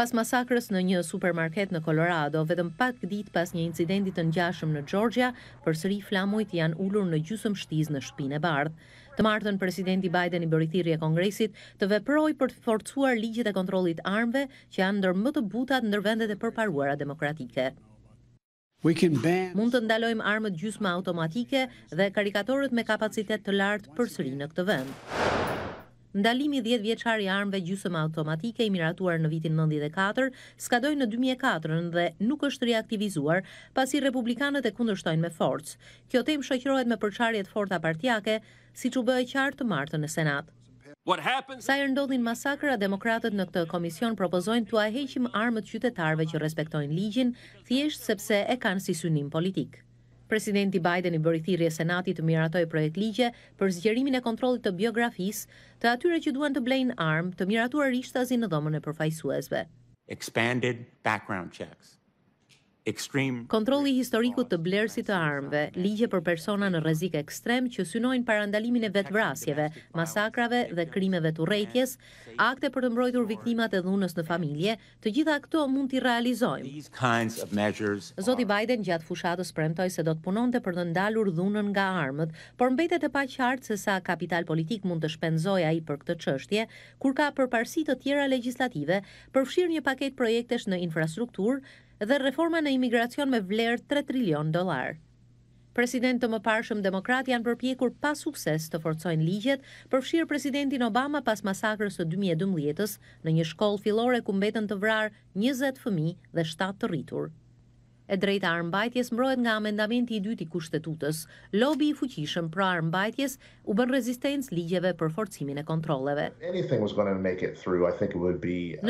Pas masakrës në një supermarket në Kolorado, vetëm pak ditë pas një incidenti të ngjashëm në Xhorxhia, përsëri flamujt janë ulur në gjysëm shtizë në Shtëpinë e Bardhë. Të martën, Presidenti Biden i bëri thirrje Kongresit të veprojë për të forcuar ligjet e kontrollit të armëve, që janë ndër më të butat ndër vendet e përparuara demokratike. Mund të ndalojmë armët gjysmëautomatike dhe karikatorët me kapacitet të lartë përsëri në këtë vend. Ndalimi dhjetëvjeçar i armëve gjysëmautomatike i miratuar në vitin nëntëdhjetë e katër skadoi në dy mijë e katër dhe nuk është riaktivizuar, pasi republikanët e kundërshtojnë me forcë. Kjo temë shoqërohet me përçarje të forta partiake, siç u bë e qartë të martën në Senat. Sa herë ndodhin masakra, demokratët në këtë komision propozojnë t'ua heqim armët qytetarëve që respektojnë ligjin, thjesht sepse e kanë si synim politik. Presidenti Biden i bëri thirrje Senatit të miratojë projektligje për zgjerimin e kontrollit të biografisë të atyre që duan të blejnë armë, të miratuar rishtazi në Dhomën e Përfaqësuesve. Kontrolli i historikut të blerësit të armëve, ligje për persona në rrezik ekstrem që synojnë parandalimin e vetëvrasjeve, masakrave dhe krimeve të urrejtjes, akte për të mbrojtur viktimat e dhunës në familje, të gjitha këto mund t'i realizojmë. Zoti Biden gjatë fushatës premtoi se do të punonte për të ndalur dhunën nga armët, por mbetet e paqartë se sa kapital politik mund të shpenzojë ai për këtë çështje, kur ka përparësi të tjera legjislative përfshirë një paketë projektesh në infrastrukturë dhe reforma në imigracion me vlerë tre trilionë dollarë. Presidentë të mëparshëm demokratë janë përpjekur pa sukses të forcojnë ligjet, përfshirë Presidentin Obama pas masakrës së dy mijë e dymbëdhjetës në një shkollë fillore ku mbetën të vrarë njëzet fëmijë dhe shtatë të rritur. E drejta e armëmbajtjes mbrohet nga Amendamenti i Dytë i Kushtetutës. Lobi i fuqishëm pro armëmbajtjes u bën rezistencë ligjeve për forcimin e kontrolleve.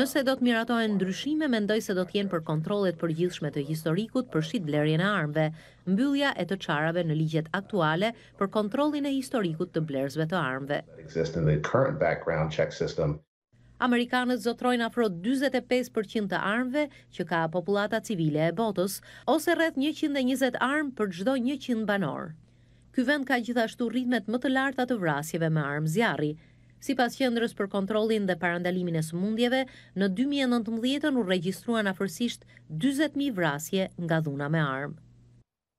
Nëse do të miratohen ndryshime, mendoj se do të jenë për kontrolle të përgjithshme të historikut për shitblerjen e armëve, mbyllja e të çarave në ligjet aktuale për kontrollin e historikut të blerësve të armëve. Amerikanët zotërojnë afro dyzet e pesë për qind të armëve që ka popullata civile e botës, ose rreth njëqind e njëzet armë për çdo njëqind banorë. Ky vend ka gjithashtu ritmet më të larta të vrasjeve me armë zjarri. Sipas Qendrës për Kontrollin dhe Parandalimin e Sëmundjeve, në dy mijë e nëntëmbëdhjetën u regjistruan afërsisht dyzet mijë vrasje nga dhuna me armë.